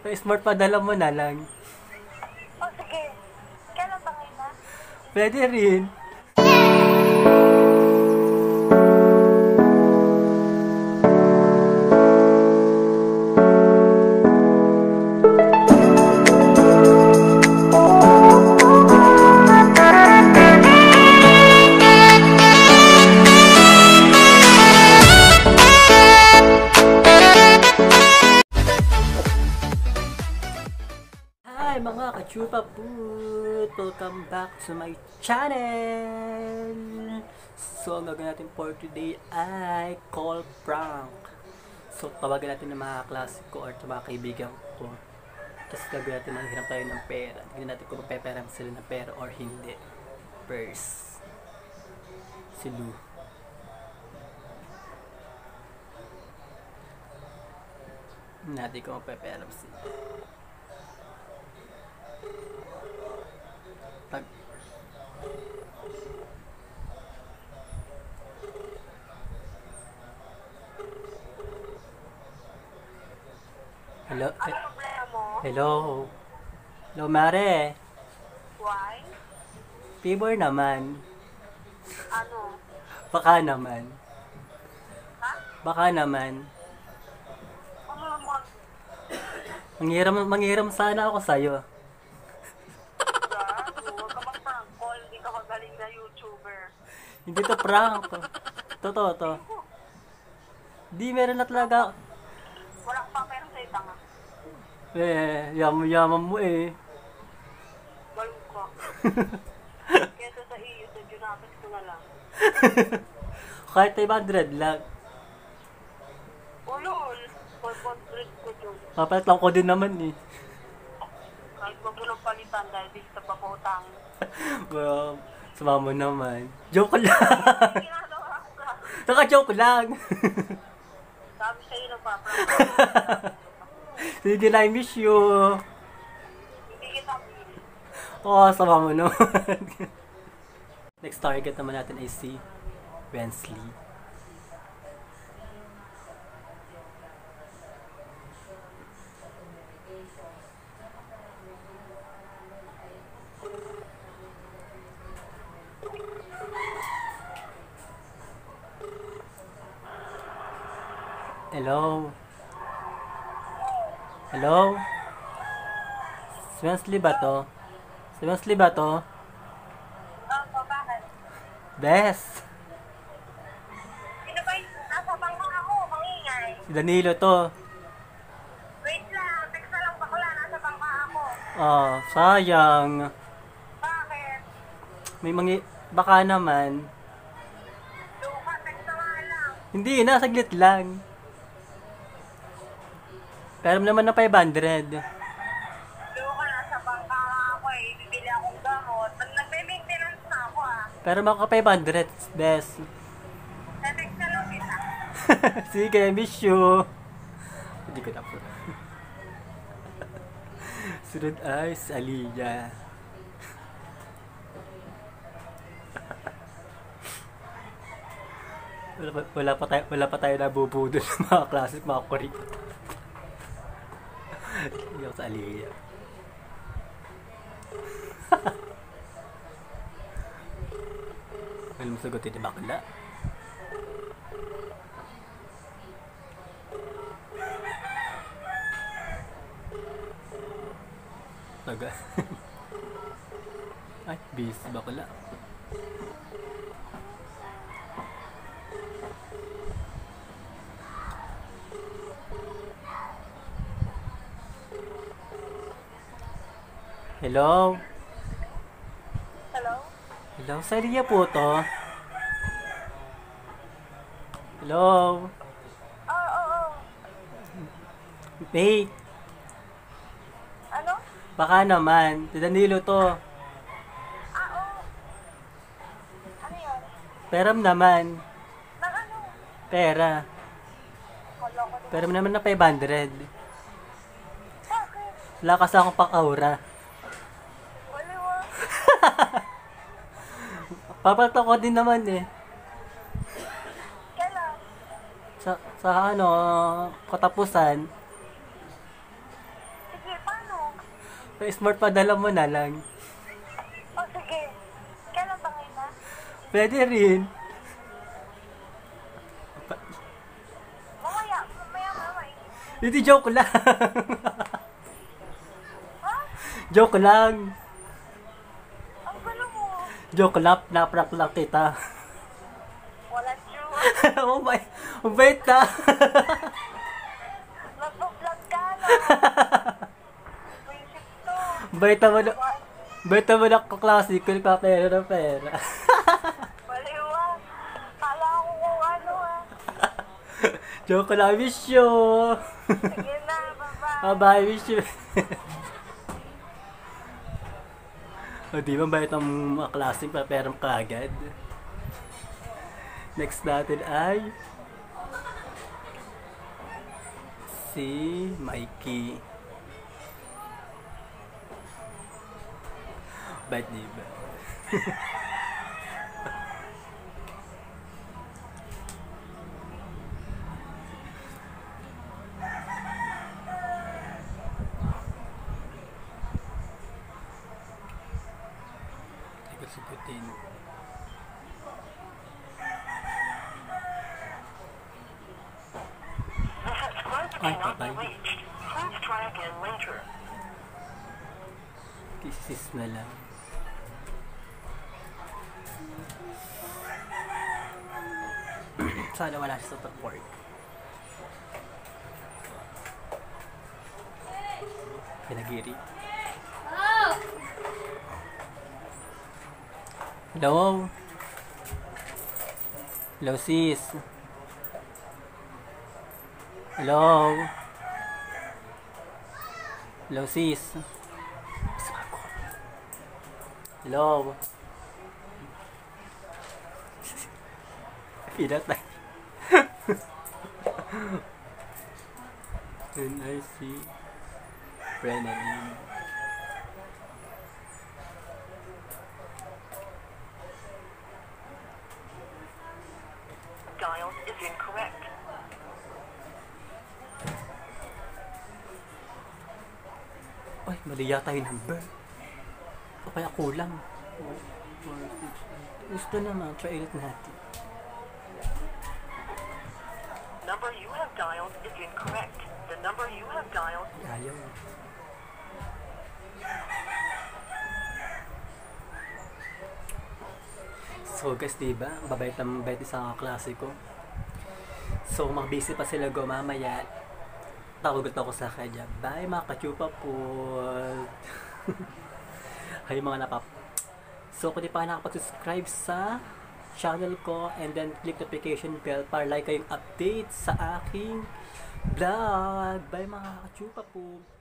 Sa smart padala mo na lang. O sige. Kailan ba ngayon na? Pwede rin. Hi mga kachupa put! Welcome back to my channel! So, ang gagawin natin for today ay call prank. So, tawagan natin ng mga klase ko or mga kaibigan ko. Tapos gagawin natin manghiram tayo ng pera. Tignan natin kung mapeperam sila ng pera or hindi. First, si Lou. Natin kung mapeperam sila. Hello? Ano mo? Hello? Hello, Mare? Why? Favor naman. Ano? Baka naman. Ha? Baka naman. Ano naman? Manghiram, manghiram sana ako sa'yo. Ga? Huwag ka mag-prank call. Hindi ka magaling na YouTuber. Hindi to prank. Totoo to. Di, meron na talaga. Wala ka pa pera sa itanga. Eh, yaman-yaman mo eh. Balong ka. Kesa sa iyo, sa Junakis ko na lang. Kahit 500 lang. Ulol. 500 ko dun. Papalit lang ko din naman eh. Kahit wag mo nang palitan dahil di kita pa pautang. Well, sumama mo naman. Joke lang. Ginagawa ka. Naka-joke lang. Sabi sa'yo nagpa-prank. Sige I miss you. Oh, sama mo naman. Next target naman natin ay si Wensley. Hello? Hello? Si Wensley ba to? Si Wensley ba to? Opo, bakit? Bes! Sino ba yung nasa bangka ako? Mangingay. Si Danilo to. Wait lang, text na lang bakla, nasa bangka ako. Oh, sayang. Bakit? May mangi... Baka naman. Luka, text na nga lang. Hindi na, saglit lang. Pero naman na 500. Luka, nasa bangka nga ako eh. Bibili akong gamot. Pag nagme-maintenance na ako ah. Pero maka 500, bes. Text na lang kita. Sige, miss you. Hindi ko na po. Sunod ay si Aliyah. wala pa, wala pa tayo wala pa tayo nabubudol ng mga classic mga Korean. Hindi ako sa Aliyah. Alam mo sagutin ni bakla. Taga. Ay, bis bakla. Hello? Hello? Hello? Sa Ria po to? Hello? Oo, oo, oo. Hey, Ano? baka naman. Si Danilo to. Ah, oo. Ano yun? Peram naman. Nang ano? Pera. Peram naman na 500. Bakit? Wala kasi akong pang-aura. Wala mo. Papalit ako din naman eh. Kailan? Sa, sa ano, katapusan. smart padala mo na lang. O sige. Kailan ba ngayon na? Pwede rin. Mamaya, mamaya, mamaya. Hindi, joke lang. Ha? joke lang. Mo. Joke lang, naprank lang kita. Wala true. oh my, bait na. Nagpa-vlog ka, no? Prinsip to. bait naman, bait naman ako klase ko, nagpapera ng pera. Baliwa. Kala ko kung ano, ah. joke lang, miss you. Sige na, bye-bye. Bye-bye, miss you. o di ba bait ang mga klaseng paperang kagad? Next natin ay si Mikey. Bait di ba? Subscriber Ay, patay. Kisis na lang. Sana wala siya sa top fork. Pinagiri. Hello? Hello sis? Hello? Hello sis? Hello? Pinatay. And I see Brennan. Dial is incorrect. Ay, mali yata yung number. O kaya kulang. Gusto naman, try ulit natin. Number you have dialed is incorrect. The number you have dialed Ay, Ayaw. So guys, diba? Ang babait na mabait sa klase ko. So, busy pa sila go mamaya. Tawagot ako sa kanya. Bye mga kachupa po. Hay mga napap. So, kung di pa nakapag-subscribe sa channel ko and then click notification bell para like kayong update sa aking vlog. Bye mga kachupa po.